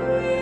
Amen.